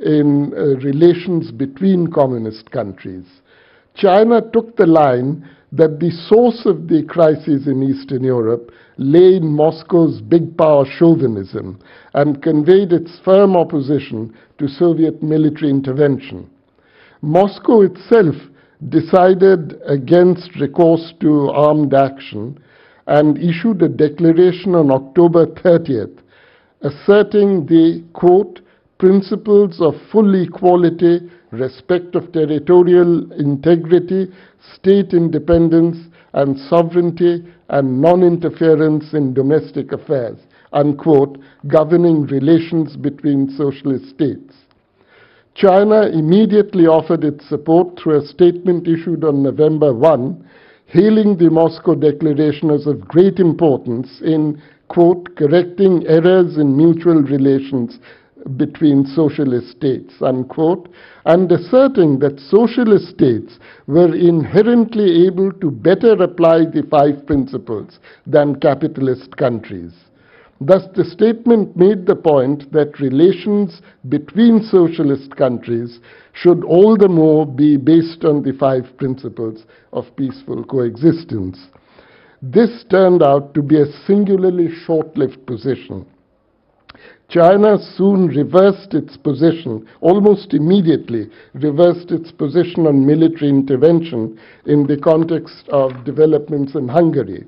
in uh, relations between communist countries. China took the line that the source of the crisis in Eastern Europe lay in Moscow's big power chauvinism and conveyed its firm opposition to Soviet military intervention. Moscow itself decided against recourse to armed action and issued a declaration on October 30th asserting the quote principles of full equality, respect of territorial integrity, state independence and sovereignty and non-interference in domestic affairs, unquote, governing relations between socialist states. China immediately offered its support through a statement issued on November 1, hailing the Moscow Declaration as of great importance in, quote, correcting errors in mutual relations between socialist states, unquote, and asserting that socialist states were inherently able to better apply the five principles than capitalist countries. Thus, the statement made the point that relations between socialist countries should all the more be based on the five principles of peaceful coexistence. This turned out to be a singularly short lived position. China soon reversed its position, almost immediately reversed its position on military intervention in the context of developments in Hungary.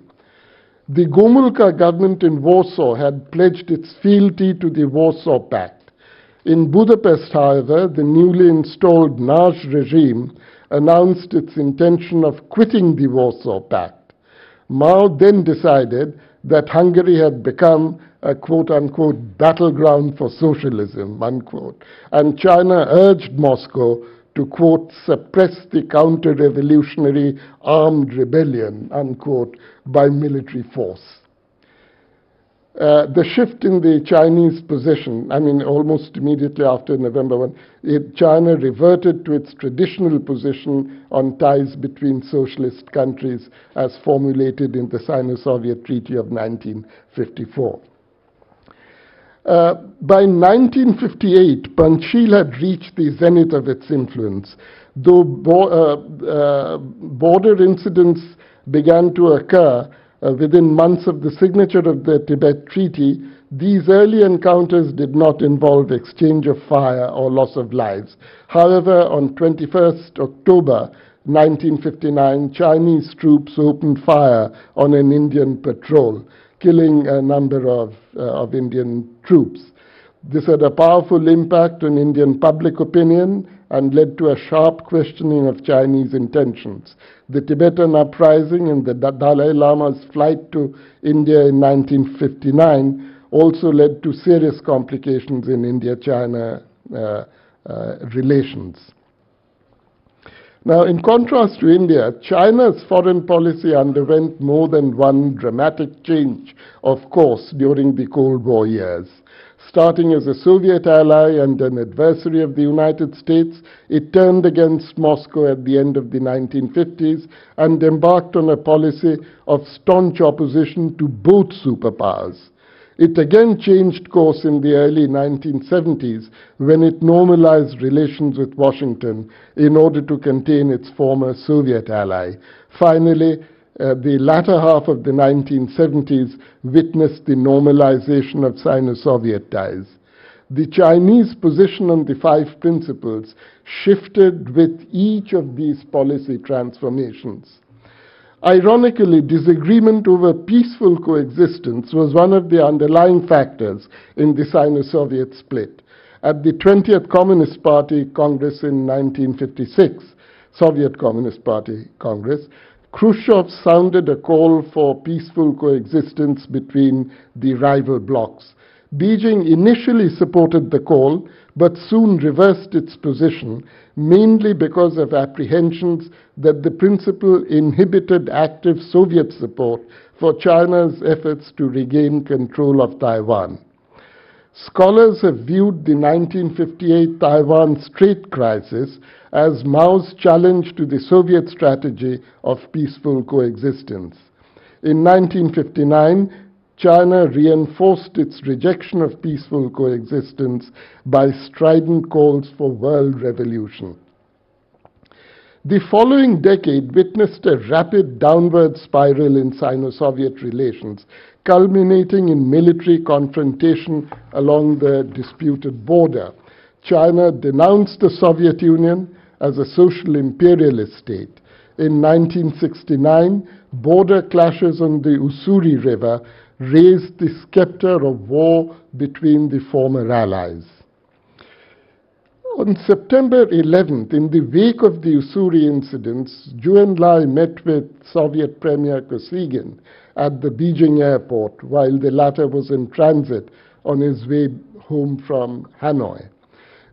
The Gomulka government in Warsaw had pledged its fealty to the Warsaw Pact. In Budapest, however, the newly installed Nagy regime announced its intention of quitting the Warsaw Pact. Mao then decided that Hungary had become a quote unquote battleground for socialism, unquote. And China urged Moscow to quote, suppress the counter revolutionary armed rebellion, unquote, by military force. Uh, the shift in the Chinese position, I mean, almost immediately after November 1, it, China reverted to its traditional position on ties between socialist countries as formulated in the Sino Soviet Treaty of 1954. Uh, by 1958, Panchsheel had reached the zenith of its influence. Though bo uh, uh, border incidents began to occur uh, within months of the signature of the Tibet Treaty, these early encounters did not involve exchange of fire or loss of lives. However, on 21st October 1959, Chinese troops opened fire on an Indian patrol killing a number of, uh, of Indian troops. This had a powerful impact on Indian public opinion and led to a sharp questioning of Chinese intentions. The Tibetan uprising and the Dalai Lama's flight to India in 1959 also led to serious complications in India China uh, uh, relations. Now, in contrast to India, China's foreign policy underwent more than one dramatic change of course during the Cold War years. Starting as a Soviet ally and an adversary of the United States, it turned against Moscow at the end of the 1950s and embarked on a policy of staunch opposition to both superpowers. It again changed course in the early 1970s when it normalized relations with Washington in order to contain its former Soviet ally. Finally, uh, the latter half of the 1970s witnessed the normalization of Sino Soviet ties. The Chinese position on the five principles shifted with each of these policy transformations. Ironically, disagreement over peaceful coexistence was one of the underlying factors in the Sino Soviet split. At the 20th Communist Party Congress in 1956, Soviet Communist Party Congress, Khrushchev sounded a call for peaceful coexistence between the rival blocs. Beijing initially supported the call, but soon reversed its position, mainly because of apprehensions that the principle inhibited active Soviet support for China's efforts to regain control of Taiwan. Scholars have viewed the 1958 Taiwan Strait crisis as Mao's challenge to the Soviet strategy of peaceful coexistence. In 1959, China reinforced its rejection of peaceful coexistence by strident calls for world revolution. The following decade witnessed a rapid downward spiral in Sino Soviet relations, culminating in military confrontation along the disputed border. China denounced the Soviet Union as a social imperialist state. In 1969, border clashes on the Ussuri River raised the scepter of war between the former allies. On September 11th, in the wake of the Ussuri incidents, Zhou Enlai met with Soviet Premier Kosygin at the Beijing airport while the latter was in transit on his way home from Hanoi.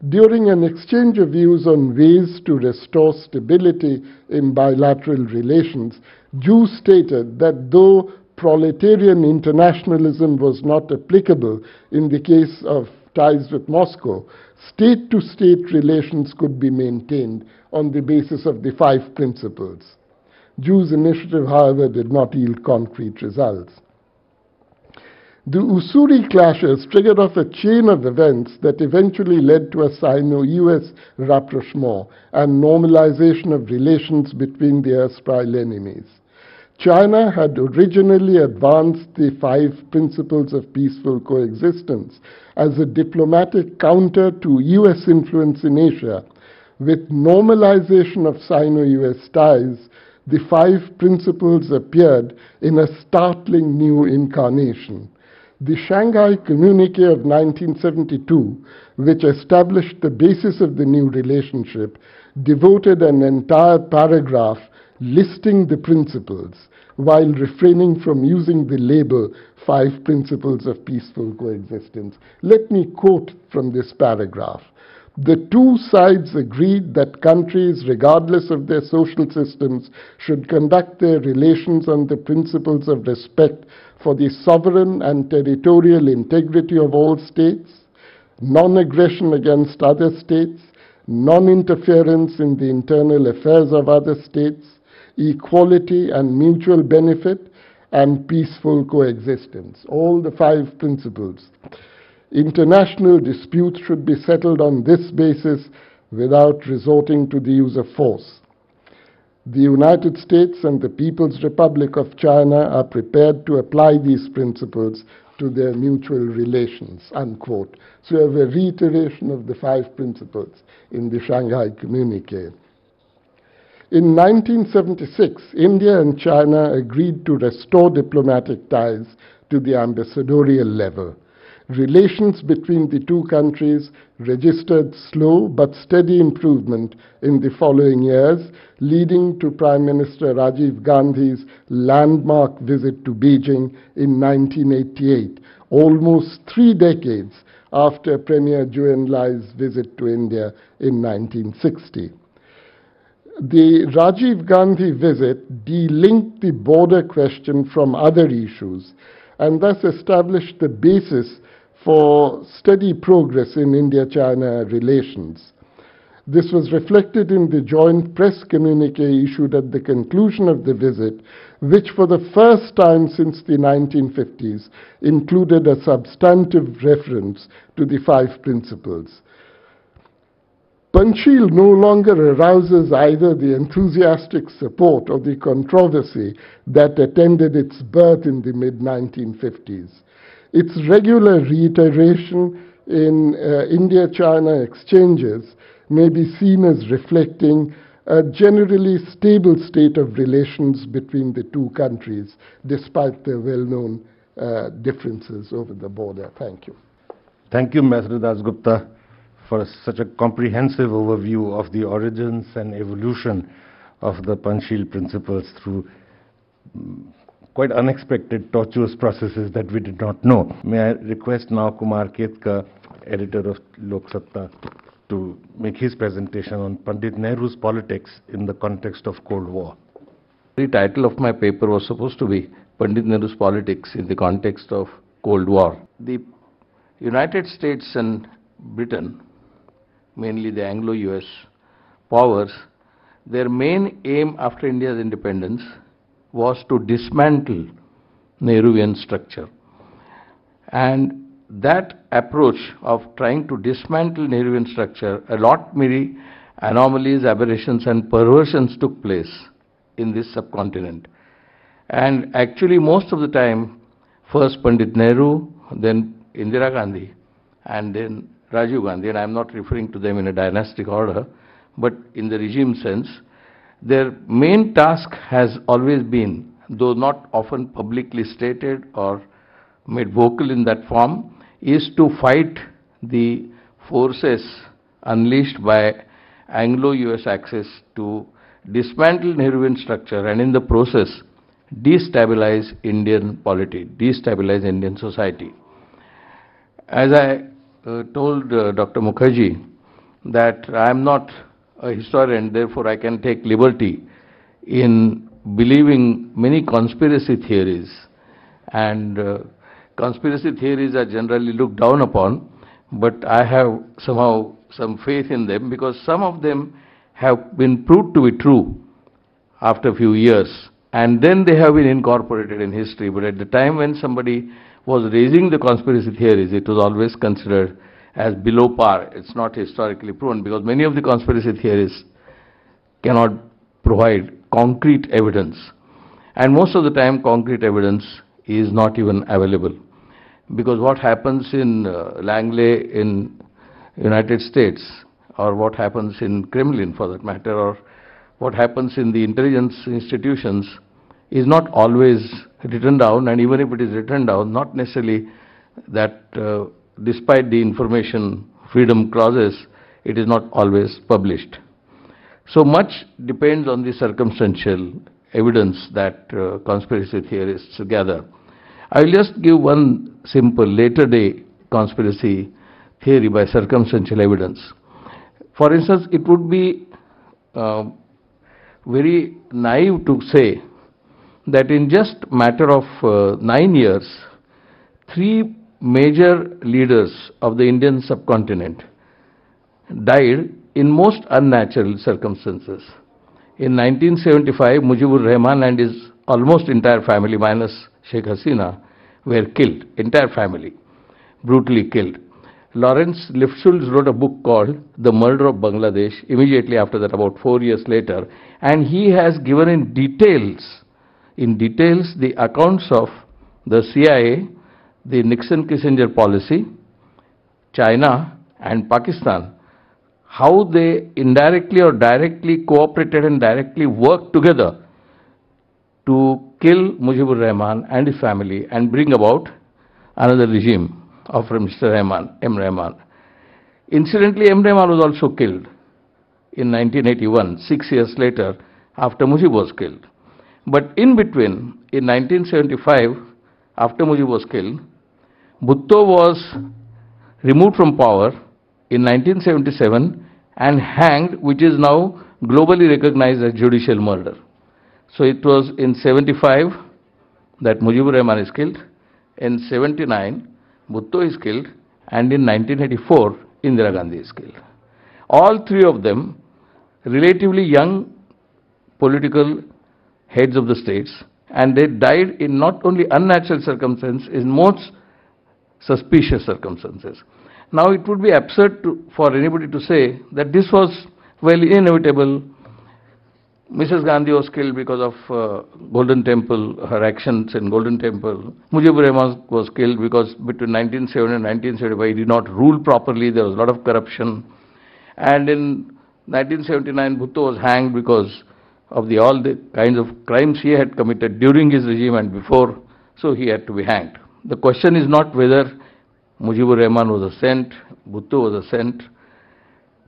During an exchange of views on ways to restore stability in bilateral relations, Zhou stated that though proletarian internationalism was not applicable in the case of ties with Moscow, state to state relations could be maintained on the basis of the five principles. Zhou's initiative, however, did not yield concrete results. The Ussuri clashes triggered off a chain of events that eventually led to a Sino US rapprochement and normalization of relations between the erstwhile enemies. China had originally advanced the five principles of peaceful coexistence as a diplomatic counter to US influence in Asia. With normalization of Sino US ties, the five principles appeared in a startling new incarnation. The Shanghai Communique of 1972, which established the basis of the new relationship, devoted an entire paragraph listing the principles while refraining from using the label Five Principles of Peaceful Coexistence. Let me quote from this paragraph. The two sides agreed that countries, regardless of their social systems, should conduct their relations on the principles of respect for the sovereign and territorial integrity of all states, non aggression against other states, non interference in the internal affairs of other states, equality and mutual benefit, and peaceful coexistence. All the five principles. International disputes should be settled on this basis without resorting to the use of force. The United States and the People's Republic of China are prepared to apply these principles to their mutual relations, unquote. So you have a reiteration of the five principles in the Shanghai Communique. In 1976, India and China agreed to restore diplomatic ties to the ambassadorial level relations between the two countries registered slow but steady improvement in the following years, leading to Prime Minister Rajiv Gandhi's landmark visit to Beijing in 1988, almost three decades after Premier Zhou Enlai's visit to India in 1960. The Rajiv Gandhi visit delinked the border question from other issues and thus established the basis for steady progress in India China relations. This was reflected in the joint press communique issued at the conclusion of the visit, which for the first time since the 1950s included a substantive reference to the five principles. Panchsheel no longer arouses either the enthusiastic support or the controversy that attended its birth in the mid 1950s. Its regular reiteration in uh, India China exchanges may be seen as reflecting a generally stable state of relations between the two countries, despite their well known uh, differences over the border. Thank you. Thank you, Ambassador Dasgupta, for such a comprehensive overview of the origins and evolution of the Panchsheel principles through quite unexpected, tortuous processes that we did not know. May I request now Kumar Ketkar, editor of Lok Satta, to make his presentation on Pandit Nehru's politics in the context of Cold War. The title of my paper was supposed to be Pandit Nehru's politics in the context of Cold War. The United States and Britain, mainly the Anglo-US powers, their main aim after India's independence was to dismantle Nehruvian structure. And that approach of trying to dismantle Nehruvian structure, a lot many anomalies, aberrations and perversions took place in this subcontinent. And actually most of the time, first Pandit Nehru, then Indira Gandhi, and then Rajiv Gandhi, and I'm not referring to them in a dynastic order, but in the regime sense, their main task has always been, though not often publicly stated or made vocal in that form, is to fight the forces unleashed by Anglo-US axis to dismantle Nehruvian structure and in the process destabilize Indian polity, destabilize Indian society. As I uh, told uh, Dr. Mukherjee that I am not a historian, therefore I can take liberty in believing many conspiracy theories. And uh, conspiracy theories are generally looked down upon but I have somehow some faith in them because some of them have been proved to be true after a few years. And then they have been incorporated in history. But at the time when somebody was raising the conspiracy theories it was always considered as below par. It's not historically proven because many of the conspiracy theories cannot provide concrete evidence. And most of the time concrete evidence is not even available. Because what happens in uh, Langley in United States or what happens in Kremlin for that matter or what happens in the intelligence institutions is not always written down and even if it is written down, not necessarily that uh, despite the information freedom clauses, it is not always published. So much depends on the circumstantial evidence that uh, conspiracy theorists gather. I will just give one simple later day conspiracy theory by circumstantial evidence. For instance, it would be uh, very naive to say that in just matter of uh, nine years, three major leaders of the Indian subcontinent died in most unnatural circumstances. In 1975, Mujibur Rahman and his almost entire family, minus Sheikh Hasina, were killed, entire family, brutally killed. Lawrence Lifschultz wrote a book called The Murder of Bangladesh immediately after that, about four years later, and he has given in details, in details, the accounts of the CIA the Nixon-Kissinger policy, China and Pakistan, how they indirectly or directly cooperated and directly worked together to kill Mujibur Rahman and his family and bring about another regime of Mr. Rahman, M. Rahman. Incidentally, M. Rahman was also killed in 1981, six years later, after Mujib was killed. But in between, in 1975, after Mujib was killed, Bhutto was removed from power in 1977 and hanged, which is now globally recognized as judicial murder. So it was in 75 that Mujibur Rahman is killed, in 79 Bhutto is killed, and in 1984 Indira Gandhi is killed. All three of them relatively young political heads of the states and they died in not only unnatural circumstances, in most suspicious circumstances. Now it would be absurd to, for anybody to say that this was well inevitable. Mrs. Gandhi was killed because of uh, Golden Temple, her actions in Golden Temple. Mujibur Rahman was killed because between 1970 and 1975 he did not rule properly, there was a lot of corruption. And in 1979 Bhutto was hanged because of the all the kinds of crimes he had committed during his regime and before, so he had to be hanged. The question is not whether Mujibur Rahman was a saint, Bhutto was a saint,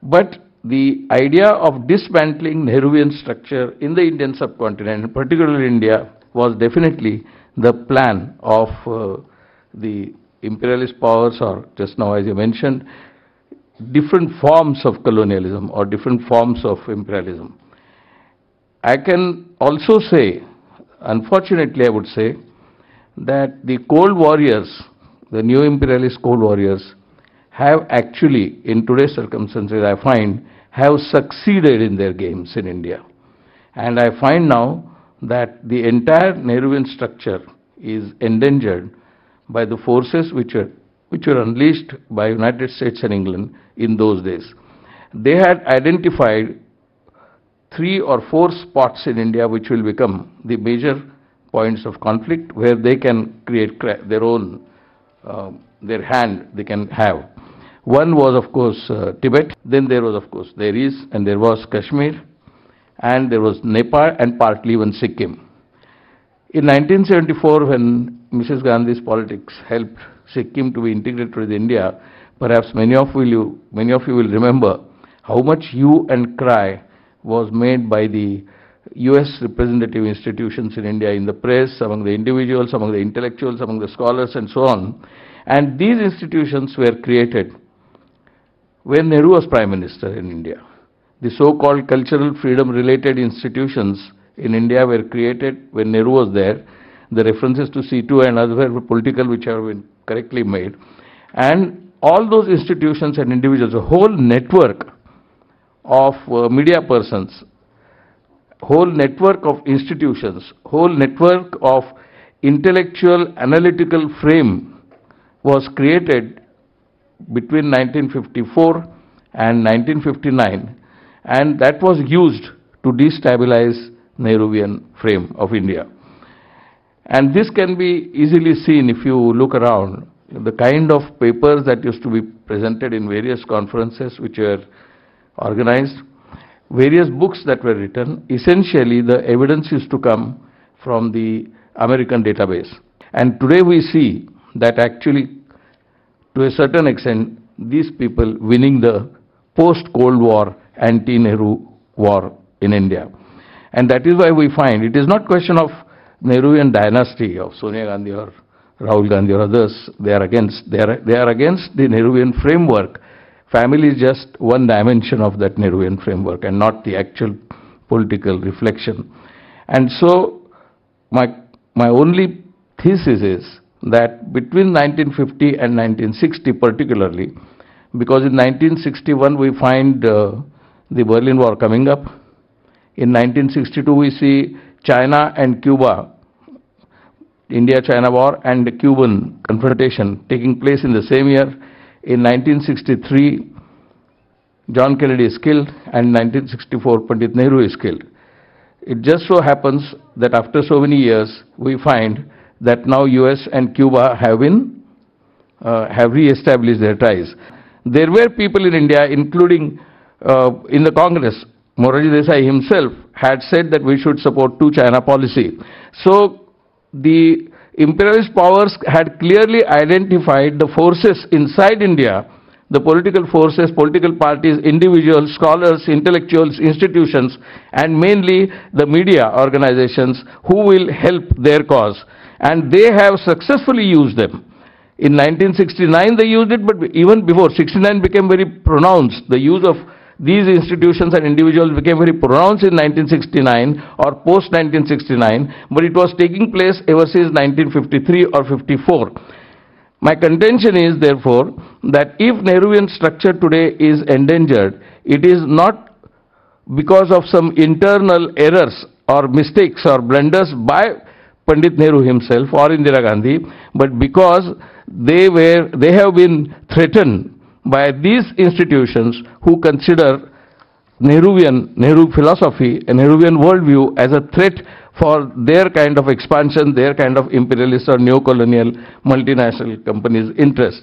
but the idea of dismantling Nehruvian structure in the Indian subcontinent, particularly India, was definitely the plan of uh, the imperialist powers or just now as you mentioned, different forms of colonialism or different forms of imperialism. I can also say, unfortunately I would say, that the cold warriors, the new imperialist cold warriors, have actually, in today's circumstances, I find, have succeeded in their games in India. And I find now that the entire Nehruvian structure is endangered by the forces which were, which were unleashed by United States and England in those days. They had identified three or four spots in India which will become the major points of conflict where they can create their own, uh, their hand they can have. One was, of course, uh, Tibet. Then there was, of course, there is and there was Kashmir. And there was Nepal and partly even Sikkim. In 1974, when Mrs. Gandhi's politics helped Sikkim to be integrated with India, perhaps many of, you, many of you will remember how much hue and cry was made by the US representative institutions in India, in the press, among the individuals, among the intellectuals, among the scholars, and so on. And these institutions were created when Nehru was Prime Minister in India. The so-called cultural freedom-related institutions in India were created when Nehru was there. The references to C2 and other political, which have been correctly made. And all those institutions and individuals, a whole network of uh, media persons, whole network of institutions, whole network of intellectual analytical frame was created between 1954 and 1959 and that was used to destabilize Nehruvian frame of India. And this can be easily seen if you look around the kind of papers that used to be presented in various conferences which were organized, various books that were written, essentially the evidence used to come from the American database. And today we see that actually to a certain extent these people winning the post-Cold War anti-Nehru war in India. And that is why we find it is not question of Nehruvian dynasty of Sonia Gandhi or Rahul Gandhi or others. They are against they are they are against the Nehruvian framework. Family is just one dimension of that Nehruvian framework and not the actual political reflection. And so my my only thesis is that between 1950 and 1960 particularly, because in 1961 we find uh, the Berlin Wall coming up. In 1962, we see China and Cuba, India-China war and the Cuban confrontation taking place in the same year. In 1963, John Kennedy is killed and 1964, Pandit Nehru is killed. It just so happens that after so many years, we find that now US and Cuba have been, uh, have re-established their ties. There were people in India, including uh, in the Congress, Morarji Desai himself had said that we should support two China policy. So the imperialist powers had clearly identified the forces inside India, the political forces, political parties, individuals, scholars, intellectuals, institutions, and mainly the media organizations who will help their cause. And they have successfully used them. In 1969 they used it, but even before, 69 became very pronounced, the use of these institutions and individuals became very pronounced in 1969 or post 1969, but it was taking place ever since 1953 or 54. My contention is, therefore, that if Nehruvian structure today is endangered, it is not because of some internal errors or mistakes or blunders by Pandit Nehru himself or Indira Gandhi, but because they were they have been threatened by these institutions who consider Nehruvian, Nehru philosophy and Nehruvian worldview as a threat for their kind of expansion, their kind of imperialist or neo-colonial multinational companies' interest.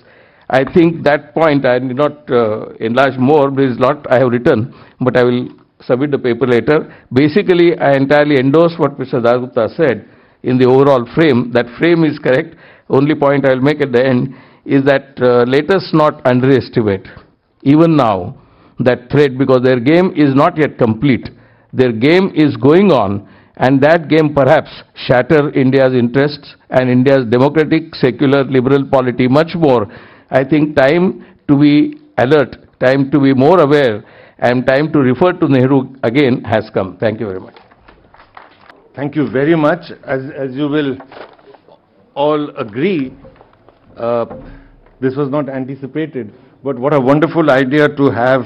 I think that point I need not uh, enlarge more, a lot I have written, but I will submit the paper later. Basically, I entirely endorse what Mr. Dasgupta said in the overall frame. That frame is correct. Only point I will make at the end is that uh, let us not underestimate, even now, that threat because their game is not yet complete. Their game is going on and that game perhaps shatter India's interests and India's democratic, secular, liberal polity much more. I think time to be alert, time to be more aware and time to refer to Nehru again has come. Thank you very much. Thank you very much. As, as you will all agree, uh, this was not anticipated, but what a wonderful idea to have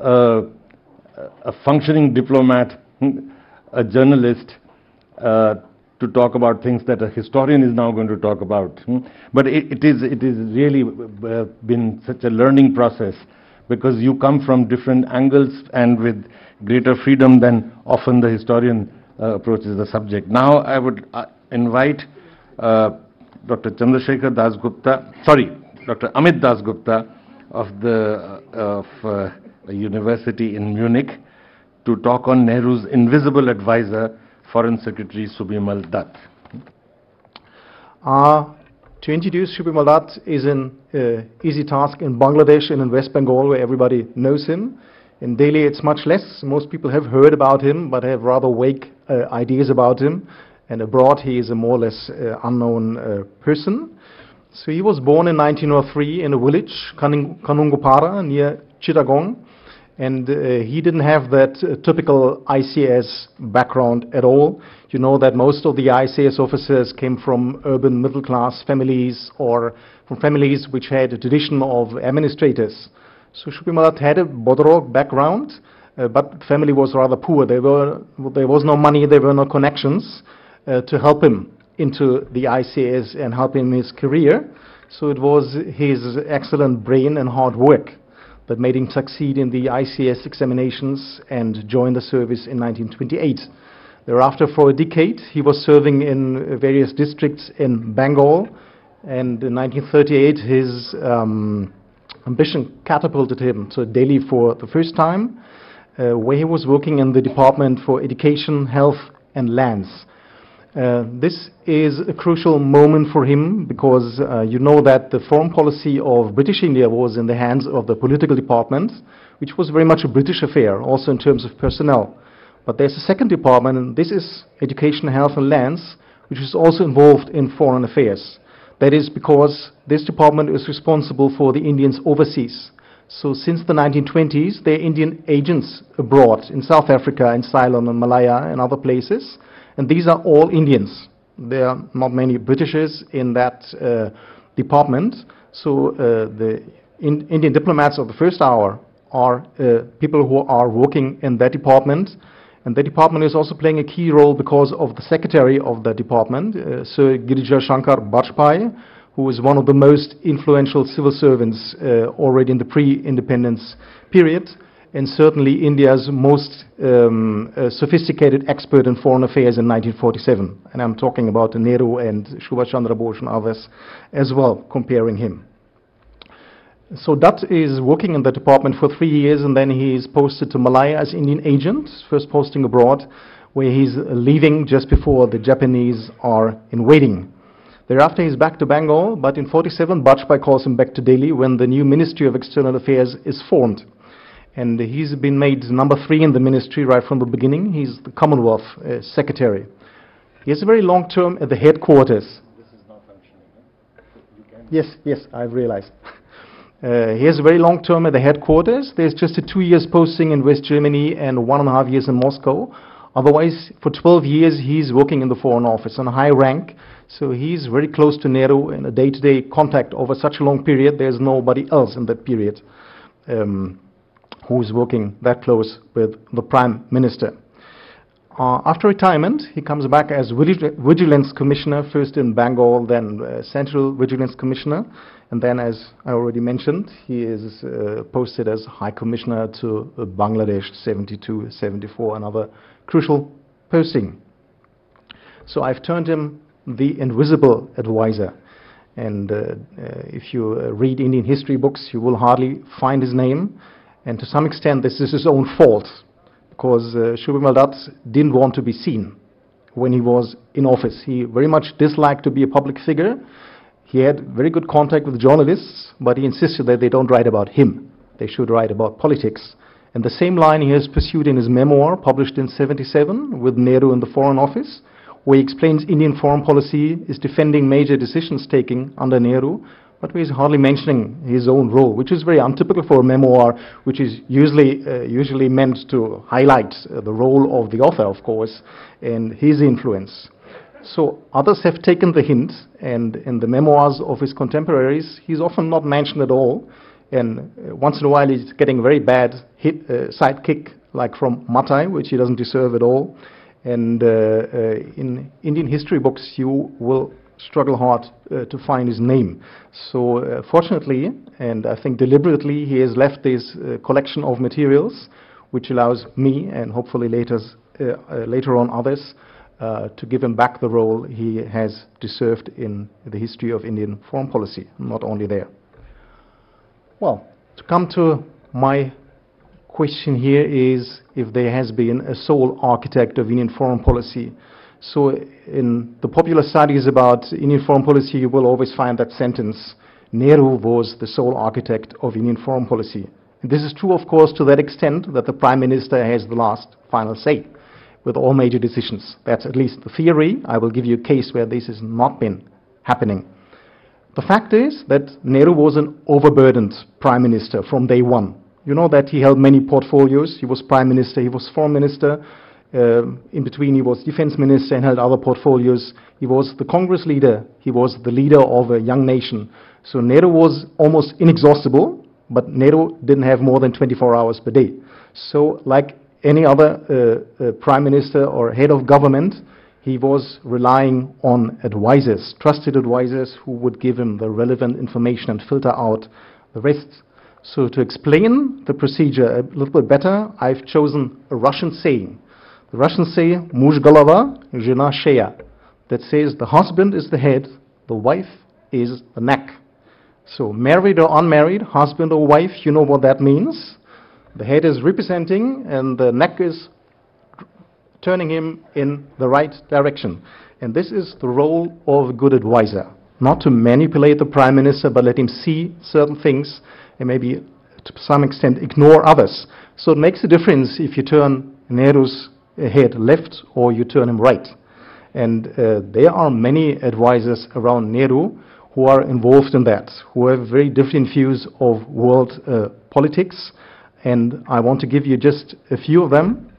uh, a functioning diplomat, a journalist, uh, to talk about things that a historian is now going to talk about. hmm. But it, it is it is really uh, been such a learning process because you come from different angles and with greater freedom than often the historian uh, approaches the subject. Now I would uh, invite uh, Dr. Chandrasekhar Dasgupta, sorry, Dr. Amit Das Gupta of the of uh, university in Munich to talk on Nehru's invisible advisor, Foreign Secretary Subimal Dutt. Uh, to introduce Subimal Dutt is an uh, easy task in Bangladesh and in West Bengal where everybody knows him. In Delhi it's much less. Most people have heard about him but have rather vague uh, ideas about him. And abroad he is a more or less uh, unknown uh, person. So he was born in 1903 in a village, Kanung- Kanungupara, near Chittagong. And uh, he didn't have that uh, typical ICS background at all. You know that most of the ICS officers came from urban middle class families or from families which had a tradition of administrators. So Subimal Dutt had a Bhadralok background, uh, but family was rather poor. There, were, there was no money, there were no connections uh, to help him into the ICS and help him in his career. So it was his excellent brain and hard work that made him succeed in the ICS examinations and join the service in 1928. Thereafter, for a decade, he was serving in various districts in Bengal, and in 1938, his um, ambition catapulted him to Delhi for the first time, uh, where he was working in the Department for Education, Health, and Lands. Uh, this is a crucial moment for him because uh, you know that the foreign policy of British India was in the hands of the political department, which was very much a British affair, also in terms of personnel. But there's a second department, and this is Education, Health and Lands, which is also involved in foreign affairs. That is because this department is responsible for the Indians overseas. So since the 1920s, there are Indian agents abroad in South Africa, in Ceylon and Malaya and other places. And these are all Indians. There are not many Britishers in that uh, department. So uh, the in Indian diplomats of the first hour are uh, people who are working in that department. And that department is also playing a key role because of the secretary of the department, uh, Sir Girija Shankar Bajpai, who is one of the most influential civil servants uh, already in the pre-independence period and certainly India's most um, uh, sophisticated expert in foreign affairs in 1947. And I'm talking about Nehru and Subhash Chandra Bose and others as well, comparing him. So Dutt is working in the department for three years, and then he is posted to Malaya as Indian agent, first posting abroad, where he's leaving just before the Japanese are in waiting. Thereafter, he's back to Bengal, but in 47, Bajpai calls him back to Delhi when the new Ministry of External Affairs is formed and he's been made number three in the ministry right from the beginning. He's the Commonwealth uh, Secretary. He has a very long term at the headquarters. Yes, yes, I've realized. Uh, he has a very long term at the headquarters. There's just a two years posting in West Germany and one and a half years in Moscow. Otherwise, for 12 years, he's working in the Foreign Office on a high rank. So he's very close to Nehru in a day to day contact over such a long period. There's nobody else in that period. Um, who is working that close with the Prime Minister. Uh, after retirement, he comes back as Vigilance Commissioner, first in Bengal, then uh, Central Vigilance Commissioner, and then, as I already mentioned, he is uh, posted as High Commissioner to Bangladesh 72, 74, another crucial posting. So I've turned him the invisible advisor. And uh, uh, if you uh, read Indian history books, you will hardly find his name. And to some extent, this is his own fault because uh, Subimal didn't want to be seen when he was in office. He very much disliked to be a public figure. He had very good contact with journalists, but he insisted that they don't write about him. They should write about politics. And the same line he has pursued in his memoir, published in 77 with Nehru in the Foreign Office, where he explains Indian foreign policy is defending major decisions taken under Nehru, but he's hardly mentioning his own role, which is very untypical for a memoir, which is usually, uh, usually meant to highlight uh, the role of the author, of course, and his influence. So others have taken the hint, and in the memoirs of his contemporaries, he's often not mentioned at all. And uh, once in a while, he's getting very bad hit, uh, sidekick, like from Mathai, which he doesn't deserve at all. And uh, uh, in Indian history books, you will struggle hard uh, to find his name. So uh, fortunately, and I think deliberately, he has left this uh, collection of materials, which allows me and hopefully later, uh, uh, later on others uh, to give him back the role he has deserved in the history of Indian foreign policy, not only there. Well, to come to my question here is if there has been a sole architect of Indian foreign policy. So in the popular studies about Indian foreign policy, you will always find that sentence, Nehru was the sole architect of Indian foreign policy. And this is true, of course, to that extent that the Prime Minister has the last final say with all major decisions. That's at least the theory. I will give you a case where this has not been happening. The fact is that Nehru was an overburdened prime minister from day one. You know that he held many portfolios. He was prime minister, he was foreign minister. Uh, in between, he was defense minister and held other portfolios. He was the Congress leader. He was the leader of a young nation. So Nehru was almost inexhaustible, but Nehru didn't have more than 24 hours per day. So, like any other uh, uh, prime minister or head of government, he was relying on advisors, trusted advisors who would give him the relevant information and filter out the rest. So to explain the procedure a little bit better, I've chosen a Russian saying. The Russians say muž голова, жена шея. That says the husband is the head, the wife is the neck. So married or unmarried, husband or wife, you know what that means. The head is representing and the neck is turning him in the right direction. And this is the role of a good advisor. Not to manipulate the prime minister, but let him see certain things and maybe to some extent ignore others. So it makes a difference if you turn Nehru's head left or you turn him right. And uh, there are many advisors around Nehru who are involved in that, who have very different views of world uh, politics and I want to give you just a few of them.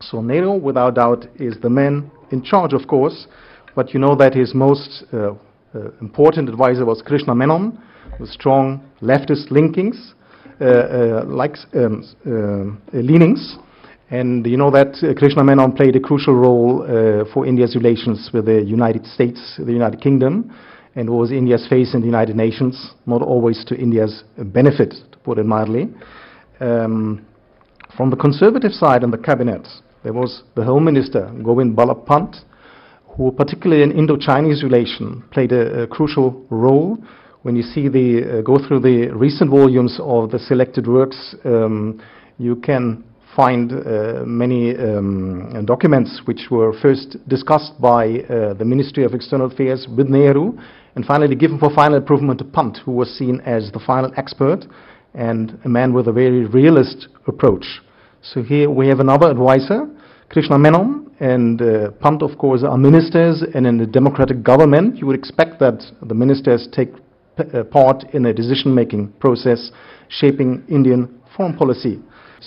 So Nehru, without doubt, is the man in charge, of course, but you know that his most uh, uh, important advisor was Krishna Menon, with strong leftist linkings, uh, uh like um, uh, leanings. And you know that uh, Krishna Menon played a crucial role for India's relations with the United States, the United Kingdom, and was India's face in the United Nations, not always to India's benefit, to put it mildly. Um, from the conservative side in the cabinet, there was the Home Minister, Govind Ballabh Pant, who particularly in Indo-Chinese relation played a, a, crucial role. When you see the, uh, go through the recent volumes of the selected works, um, you can find uh, many um, documents which were first discussed by uh, the Ministry of External Affairs with Nehru and finally given for final approval to Pant, who was seen as the final expert and a man with a very realist approach. So here we have another advisor, Krishna Menon, and uh, Pant, of course, are ministers, and in a democratic government, you would expect that the ministers take uh, part in a decision-making process shaping Indian foreign policy.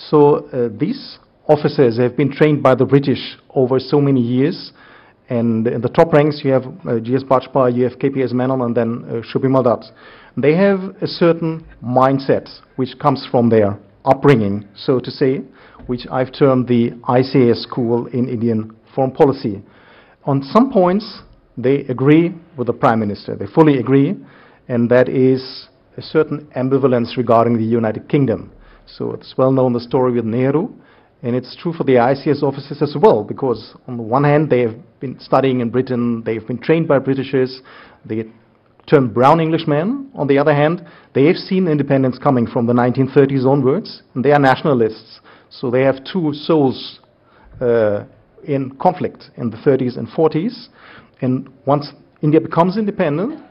So uh, these officers have been trained by the British over so many years, and in the top ranks you have uh, G.S. Bajpai, you have KPS Menon, and then uh, Dutt they have a certain mindset which comes from their upbringing, so to say, which I've termed the ICAS school in Indian foreign policy. On some points, they agree with the Prime Minister. They fully agree, and that is a certain ambivalence regarding the United Kingdom. So it's well known the story with Nehru, and it's true for the ICS officers as well, because on the one hand, they have been studying in Britain, they've been trained by Britishers, they termed brown Englishmen, on the other hand, they have seen independence coming from the 1930s onwards, and they are nationalists. So they have two souls uh, in conflict in the 30s and 40s. And once India becomes independent,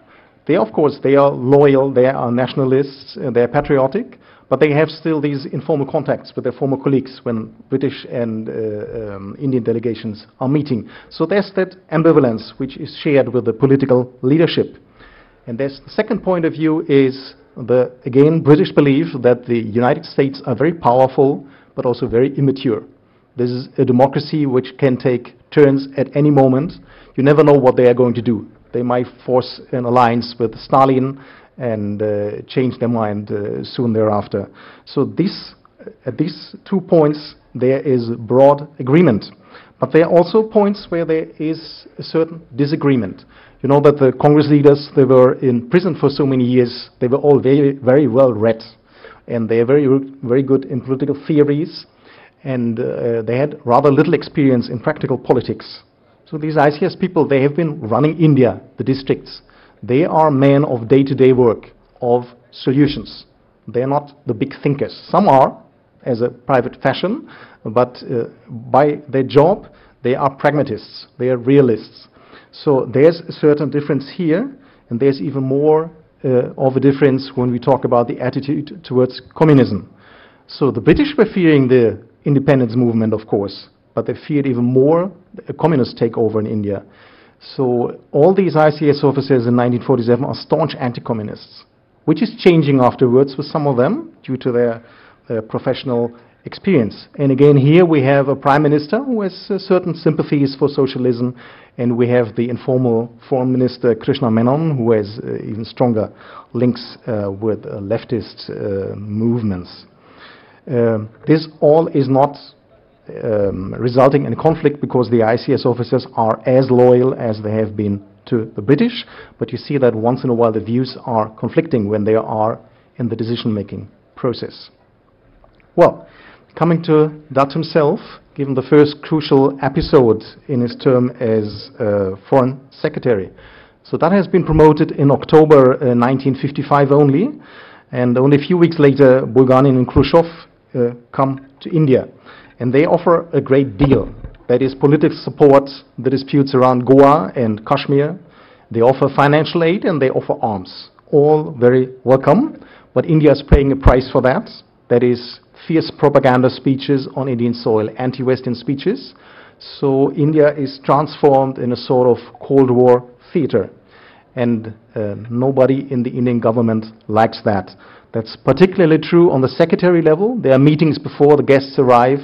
they, of course, they are loyal, they are nationalists, they are patriotic, but they have still these informal contacts with their former colleagues when British and uh, um, Indian delegations are meeting. So there's that ambivalence which is shared with the political leadership. And there's the second point of view is the, again, British belief that the United States are very powerful, but also very immature. This is a democracy which can take turns at any moment. You never know what they are going to do. They might force an alliance with Stalin and uh, change their mind uh, soon thereafter. So this, at these two points, there is broad agreement. But there are also points where there is a certain disagreement. You know that the Congress leaders, they were in prison for so many years, they were all very, very well read, and they are very, very good in political theories, and uh, they had rather little experience in practical politics. So these ICS people, they have been running India, the districts. They are men of day-to-day work, of solutions. They are not the big thinkers. Some are, as a private fashion, but uh, by their job, they are pragmatists, they are realists. So there's a certain difference here, and there's even more uh, of a difference when we talk about the attitude towards communism. So the British were fearing the independence movement, of course, but they feared even more a communist takeover in India. So all these ICS officers in 1947 are staunch anti-communists, which is changing afterwards with some of them due to their uh, professional experience. And again, here we have a prime minister who has uh, certain sympathies for socialism, and we have the informal foreign minister Krishna Menon, who has uh, even stronger links uh, with uh, leftist uh, movements. Um, this all is not um, resulting in conflict because the ICS officers are as loyal as they have been to the British, but you see that once in a while the views are conflicting when they are in the decision-making process. Well, coming to Dutt himself, given the first crucial episode in his term as uh, Foreign Secretary. So that has been promoted in October uh, 1955 only, and only a few weeks later, Bulganin and Khrushchev uh, come to India. And they offer a great deal. That is political support, the disputes around Goa and Kashmir. They offer financial aid and they offer arms. All very welcome, but India is paying a price for that. That is fierce propaganda speeches on Indian soil, anti-Western speeches. So India is transformed in a sort of Cold War theater. And uh, nobody in the Indian government likes that. That's particularly true on the secretary level. There are meetings before the guests arrive.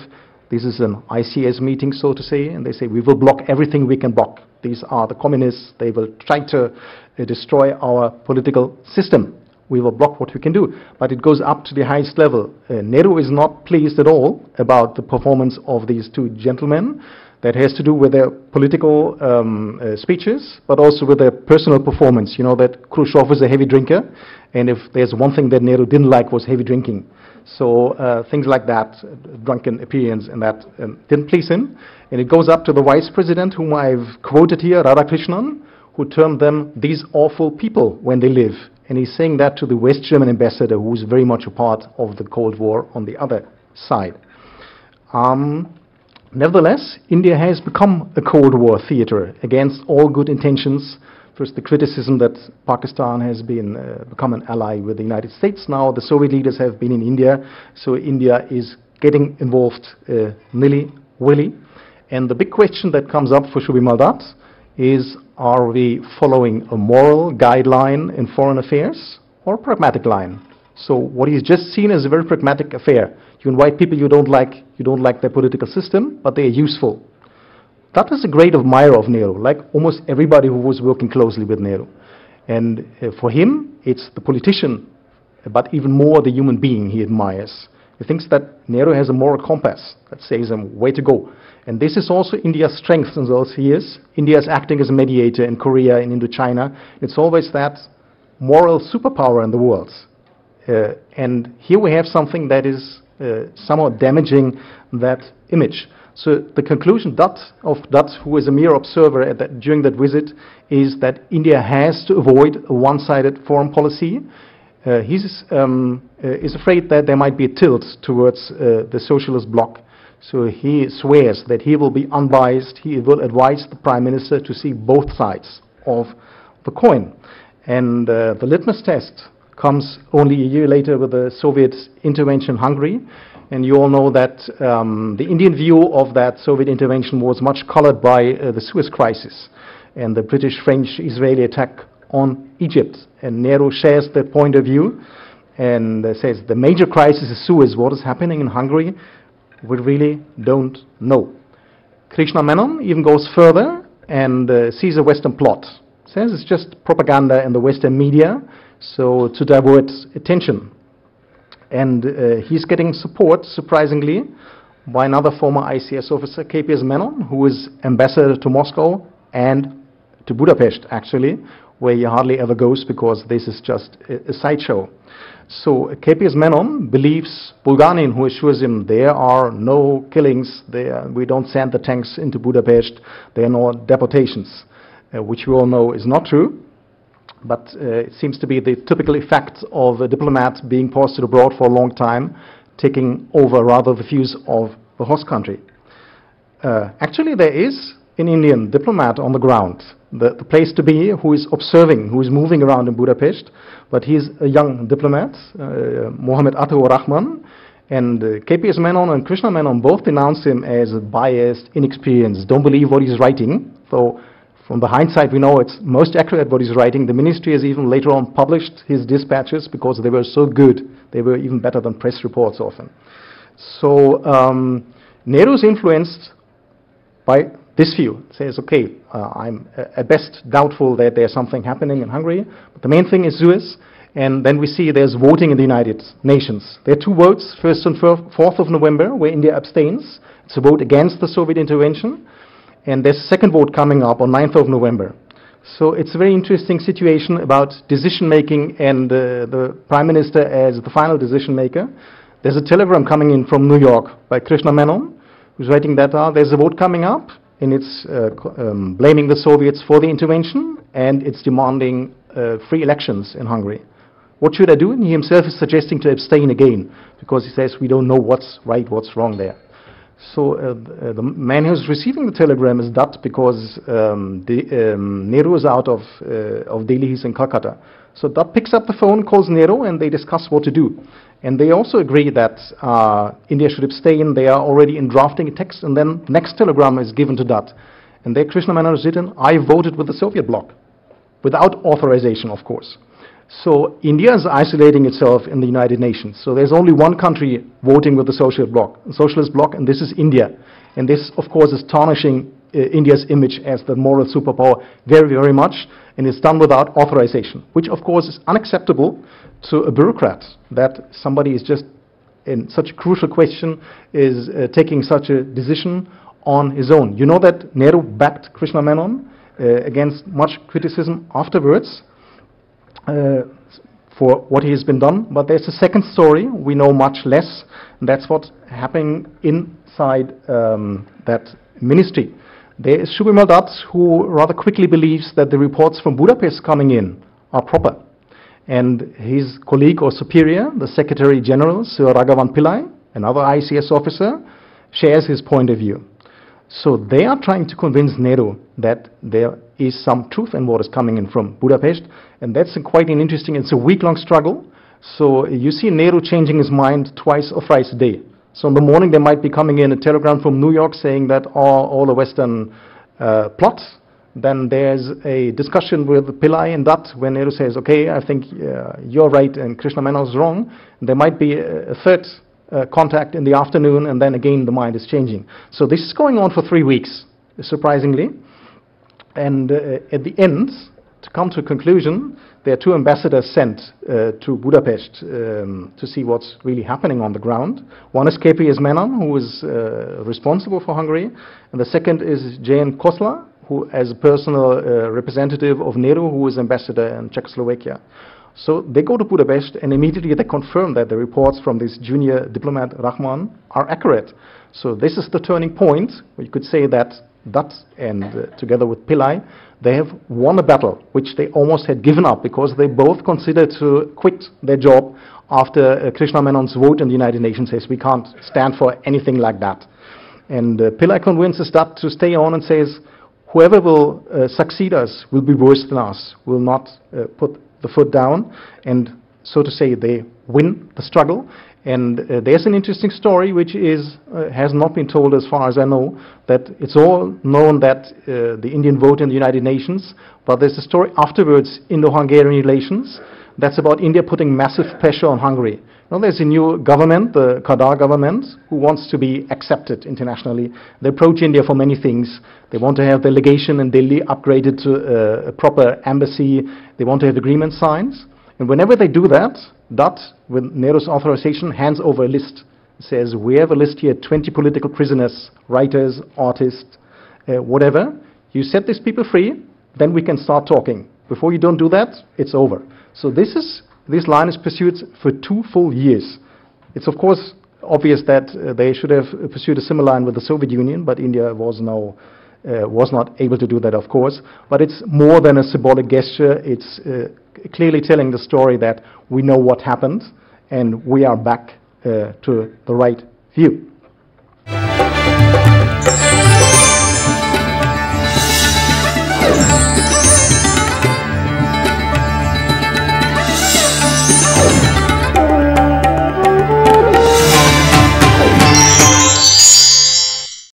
This is an ICS meeting, so to say, and they say, we will block everything we can block. These are the communists. They will try to uh, destroy our political system we will block what we can do. But it goes up to the highest level. Uh, Nehru is not pleased at all about the performance of these two gentlemen. That has to do with their political um, uh, speeches, but also with their personal performance. You know that Khrushchev is a heavy drinker, and if there's one thing that Nehru didn't like was heavy drinking. So uh, things like that, drunken appearance, and that um, didn't please him. And it goes up to the vice president, whom I've quoted here, Radhakrishnan, who termed them these awful people when they live. And he's saying that to the West German ambassador, who's very much a part of the Cold War on the other side. Um, nevertheless, India has become a Cold War theater against all good intentions. First, the criticism that Pakistan has been uh, become an ally with the United States. Now, the Soviet leaders have been in India, so India is getting involved uh, nilly willy. And the big question that comes up for Shubi Dutt is are we following a moral guideline in foreign affairs or a pragmatic line? So what he's just seen is a very pragmatic affair. You invite people you don't like, you don't like their political system, but they are useful. That was a great admirer of Nehru, like almost everybody who was working closely with Nehru. And uh, for him, it's the politician, but even more the human being he admires. He thinks that Nehru has a moral compass that says him, way to go. And this is also India's strength in those years. India is acting as a mediator in Korea and Indochina. It's always that moral superpower in the world. Uh, and here we have something that is uh, somewhat damaging that image. So the conclusion Dutt, of Dutt, who is a mere observer that, during that visit, is that India has to avoid a one-sided foreign policy. Uh, he um, uh, is afraid that there might be a tilt towards uh, the socialist bloc so he swears that he will be unbiased. He will advise the prime minister to see both sides of the coin. And uh, the litmus test comes only a year later with the Soviet intervention in Hungary. And you all know that um, the Indian view of that Soviet intervention was much colored by uh, the Suez crisis and the British, French, Israeli attack on Egypt. And Nehru shares that point of view and uh, says the major crisis is Suez. What is happening in Hungary we really don't know. Krishna Menon even goes further and uh, sees a Western plot. Says it's just propaganda in the Western media, so to divert attention. And uh, he's getting support, surprisingly, by another former ICS officer, KPS Menon, who is ambassador to Moscow and to Budapest, actually, where he hardly ever goes because this is just a, a sideshow. So KPS Menon believes Bulganin, who assures him there are no killings, there, we don't send the tanks into Budapest, there are no deportations, uh, which we all know is not true. But uh, it seems to be the typical effect of a diplomat being posted abroad for a long time, taking over rather the views of the host country. Uh, actually, there is an Indian diplomat on the ground, the, the, place to be, who is observing, who is moving around in Budapest, but he's a young diplomat, uh, Mohammed Ataur Rahman, and uh, KPS Menon and Krishna Menon both denounce him as biased, inexperienced, don't believe what he's writing. So from the hindsight, we know it's most accurate what he's writing. The ministry has even later on published his dispatches because they were so good. They were even better than press reports often. So um, influenced by this view. It says, okay, uh, I'm uh, at best doubtful that there's something happening in Hungary, but the main thing is Suez. And then we see there's voting in the United Nations. There are two votes, 1st and 4th of November, where India abstains. It's a vote against the Soviet intervention. And there's a second vote coming up on 9th of November. So it's a very interesting situation about decision making and uh, the Prime Minister as the final decision maker. There's a telegram coming in from New York by Krishna Menon, who's writing that uh, there's a vote coming up, and it's uh, um, blaming the Soviets for the intervention, and it's demanding uh, free elections in Hungary. What should I do? And he himself is suggesting to abstain again, because he says we don't know what's right, what's wrong there. So uh, uh, the man who's receiving the telegram is Dutt because um, the, um, Nehru is out of, uh, of Delhi, he's in Calcutta. So Dutt picks up the phone, calls Nehru, and they discuss what to do. And they also agree that uh, India should abstain. They are already in drafting a text, and then next telegram is given to Dutt. And there Krishna Menon has written, I voted with the Soviet bloc, without authorization, of course. So India is isolating itself in the United Nations. So there's only one country voting with the bloc, socialist bloc, and this is India. And this, of course, is tarnishing uh, India's image as the moral superpower very, very much, and it's done without authorization, which, of course, is unacceptable to a bureaucrat that somebody is just in such a crucial question is uh, taking such a decision on his own. You know that Nehru backed Krishna Menon uh, against much criticism afterwards uh, for what he has been done. But there's a second story. We know much less. And that's what's happening inside um, that ministry. There is Subimal Dutt, who rather quickly believes that the reports from Budapest coming in are proper. And his colleague or superior, the Secretary General, Sir Raghavan Pillai, another ICS officer, shares his point of view. So they are trying to convince Nehru that there is some truth in what is coming in from Budapest, and that's quite an interesting, it's a week-long struggle. So you see Nehru changing his mind twice or thrice a day. So in the morning there might be coming in a telegram from New York saying that all, all the Western uh, plots. Then there's a discussion with Pillai and Dutt when Nehru says, okay, I think uh, you're right and Krishna Menon is wrong. There might be a, a third uh, contact in the afternoon, and then again the mind is changing. So this is going on for three weeks, surprisingly. And uh, at the end, to come to a conclusion, there are two ambassadors sent uh, to Budapest um, to see what's really happening on the ground. One is KPS Menon, who is uh, responsible for Hungary, and the second is Jan Khosla, who as a personal uh, representative of Nehru, who is ambassador in Czechoslovakia. So they go to Budapest and immediately they confirm that the reports from this junior diplomat Rahman are accurate. So this is the turning point. You could say that Dutt and uh, together with Pillai, they have won a battle which they almost had given up because they both considered to quit their job after uh, Krishna Menon's vote in the United Nations says we can't stand for anything like that. And uh, Pillai convinces Dutt to stay on and says whoever will uh, succeed us will be worse than us, will not uh, put the foot down, and so to say, they win the struggle. And uh, there's an interesting story which is, uh, has not been told as far as I know, that it's all known that uh, the Indian vote in the United Nations, but there's a story afterwards, Indo-Hungarian relations, that's about India putting massive pressure on Hungary. Now there's a new government, the Kadar government, who wants to be accepted internationally. They approach India for many things. They want to have the legation in Delhi upgraded to uh, a proper embassy. They want to have agreement signed. And whenever they do that, Dutt, with Nehru's authorization, hands over a list says, we have a list here, 20 political prisoners, writers, artists, uh, whatever. You set these people free, then we can start talking. Before you don't do that, it's over. So this is this line is pursued for two full years. It's of course obvious that uh, they should have pursued a similar line with the Soviet Union, but India was now uh, was not able to do that, of course. But it's more than a symbolic gesture. It's uh, clearly telling the story that we know what happened and we are back uh, to the right view.